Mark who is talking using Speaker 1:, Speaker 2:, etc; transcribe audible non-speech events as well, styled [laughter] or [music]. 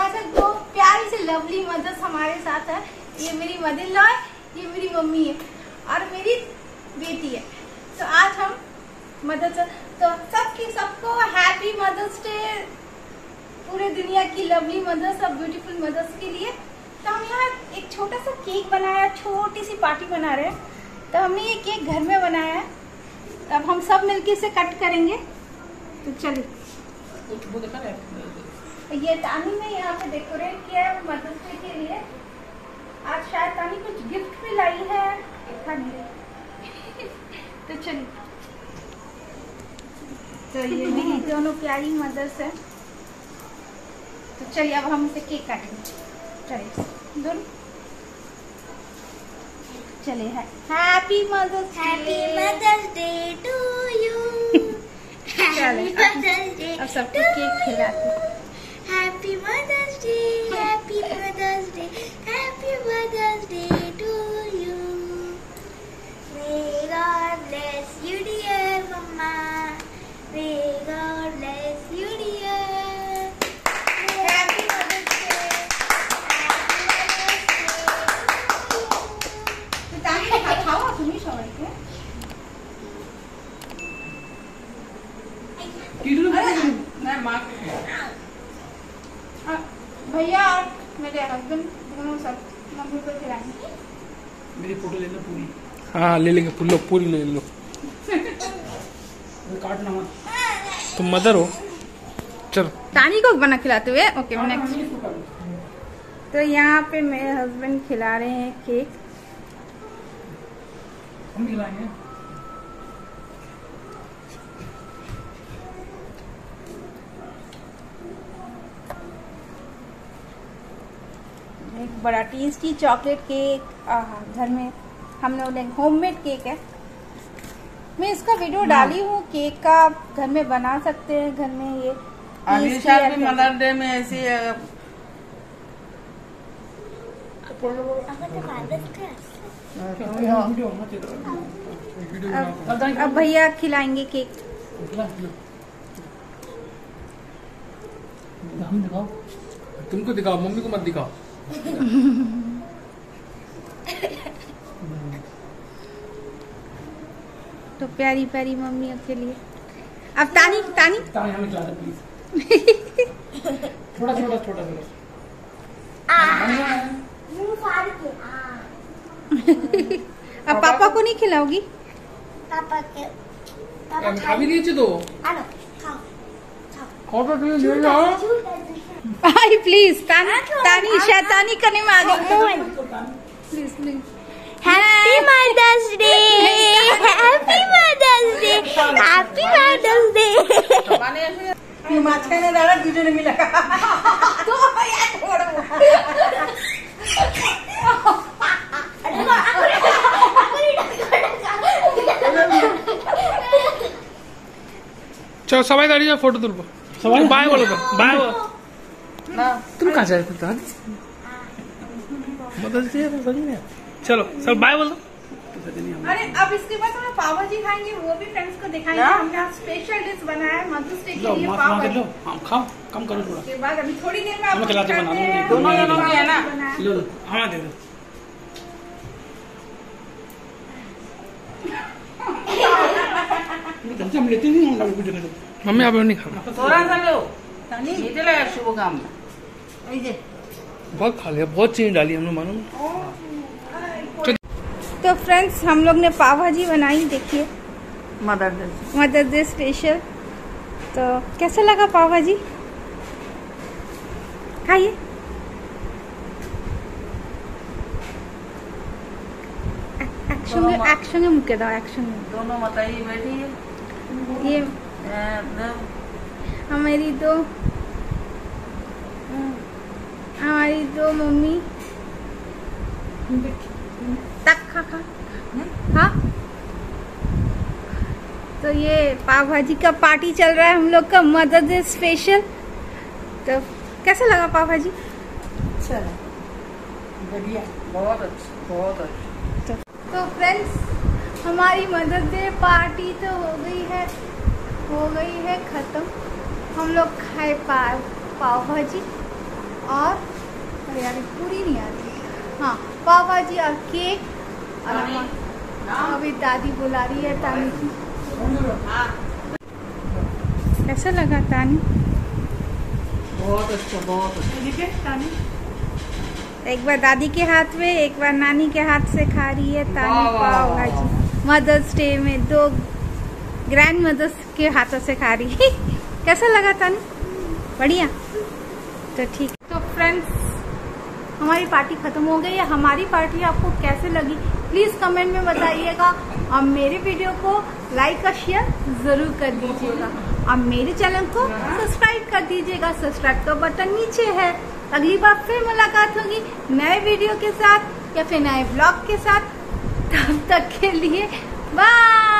Speaker 1: आज तक दो प्यारी से लवली मदर्स हमारे साथ है। ये मेरी मदर लॉ है, ये मेरी मम्मी है और मेरी बेटी है। तो आज हम मदर्स तो सबकी सबको हैप्पी मदर्स डे पूरे दुनिया की लवली मदर्स और ब्यूटीफुल मदर्स के लिए। तो हम यहाँ एक छोटा सा केक बनाया, छोटी सी पार्टी बना रहे हैं। तो हमने ये केक घर में बनाया है। अब हम सब मिलके इसे कट करेंगे। तो चलिए। ये तानी ने यहाँ पे डेकोरेट किया है मदर्स डे के लिए। आज शायद तानी कुछ गिफ्ट भी लाई है। देखा नहीं। [laughs] तो चलिए तो ये मेरी दोनों प्यारी मदर्स है। तो चलिए अब हम इसे केक काटेंगे। चलिए दोनों। चलिए
Speaker 2: happy mothers Mother's Day to you. [laughs] Happy
Speaker 1: चलो, अब-
Speaker 2: Mother's
Speaker 1: अब सबको केक खिलाते हैं। भैया और मेरे हस्बैंड दोनों सब मम्मी को खिलाएँगे
Speaker 3: मेरी फ़ोटो ले लो पूरी।
Speaker 4: हाँ ले लेंगे लो पूरी ले लो।
Speaker 3: वो काटना मत।
Speaker 4: तुम मदर हो। चलो।
Speaker 1: तानी को बना खिलाते हुए? ओके नेक्स्ट
Speaker 3: इसको काट। लो।
Speaker 1: तो यहाँ पे मेरे हस्बैंड खिला रहे हैं केक
Speaker 3: हम खिलाएँगे।
Speaker 1: एक बड़ा टेस्टी चॉकलेट केक घर में हमने बोले होममेड केक है। मैं इसका वीडियो डाली हूँ केक का घर में बना सकते हैं घर में ये
Speaker 5: अगले साल भी मदर डे में ऐसी
Speaker 1: अब, अब भैया खिलाएँगे केक।
Speaker 3: हम दिखाओ
Speaker 4: तुमको दिखाओ मम्मी को मत दिखाओ। [laughs]
Speaker 1: तो प्यारी प्यारी मम्मियों के लिए। अब तानी तानी।
Speaker 3: ताने हमें खिला दो प्लीज़ थोड़ा छोटा छोटा छोटा
Speaker 2: मुँह फाड़ के आ।
Speaker 1: अब पापा को नहीं खिलाओगी?
Speaker 2: पापा के पापा
Speaker 4: खा भी लीजिए तो
Speaker 2: आलो खाओ
Speaker 4: खाओ। तो जाओ
Speaker 1: आई प्लीज तानी तानी शैतानी करने में आ गई please please
Speaker 2: Happy Mother's Day! Happy Mother's Day! Happy Mother's Day!
Speaker 5: মানে ऐसे
Speaker 1: মাঝখানে দাঁড়া দুজনে মিলে
Speaker 4: চলো সবাই দাঁড়িয়ে যাও ফটো তুলবো
Speaker 3: সবাই
Speaker 4: বাই বলো তো বাই বলো
Speaker 5: ना
Speaker 4: तुम कहाँ जा रहे थे दादी मदद से सही है चलो सब बाय बोलो
Speaker 1: अरे अब इसके बाद हम पाव भाजी खाएँगे वो भी फ्रेंड्स को दिखाएँगे हमने आज स्पेशल डिश बनाया है मदर्स डे
Speaker 3: लो
Speaker 1: के लिए
Speaker 3: माँ
Speaker 1: पाव
Speaker 3: लो हाँ खाओ कम करो थोड़ा
Speaker 1: उसके बाद अभी थोड़ी देर में
Speaker 3: हमें
Speaker 1: आपको
Speaker 3: खिलाते बना दो,
Speaker 1: हैं
Speaker 3: दोनों
Speaker 5: जनों की है ना?
Speaker 3: लो लो हमें दे दो लेते नहीं हम
Speaker 4: मम्मी आप नहीं खाना
Speaker 5: थोड़ा सा लो लगा शुभ काम
Speaker 4: बहुत खा लिया बहुत चीनी डाली हमने मालूम
Speaker 1: तो फ्रेंड्स हम लोग ने पाव भाजी बनाई देखिए
Speaker 5: mother day
Speaker 1: mother's day special तो कैसा लगा पाव भाजी खाइए এক- একসঙ্গে একসঙ্গে মুখে দাও একসঙ্গে
Speaker 5: दोनों बताइए बैठी है
Speaker 1: ये
Speaker 5: एकदम
Speaker 1: हमारी दो हमारी दो मम्मी तक खा खा हाँ? तो ये पाव भाजी का पार्टी चल रहा है हम लोग का मदर डे स्पेशल तो कैसा लगा पाव भाजी
Speaker 5: बढ़िया। बहुत अच्छा बहुत अच्छा।
Speaker 1: तो फ्रेंड्स हमारी मदर डे पार्टी तो हो गई है हो गई है ख़त्म। हम लोग खाए पाव पाव भाजी और अरे यार पूरी नहीं आ रही। हाँ पाव भाजी और केक और अभी दादी बुला रही है तानी की कैसा लगा तानी?
Speaker 5: बहुत अच्छा बहुत अच्छा।
Speaker 1: एक बार दादी के हाथ में एक बार नानी के हाथ से खा रही है तानी पाव भाजी मदर्स डे में दो ग्रैंड मदर्स के हाथों से खा रही है। [laughs] कैसा लगा तानी? बढ़िया। तो ठीक। तो फ्रेंड्स हमारी पार्टी खत्म हो गई है, हमारी पार्टी आपको कैसे लगी? प्लीज़ कमेंट में बताइएगा। और मेरे वीडियो को लाइक और शेयर ज़रूर कर दीजिएगा। और मेरे चैनल को सब्सक्राइब कर दीजिएगा। सब्सक्राइब का बटन नीचे है। अगली बार फिर मुलाकात होगी नए वीडियो के साथ या फिर नए ब्लॉग के साथ। तब तक के लिए बाय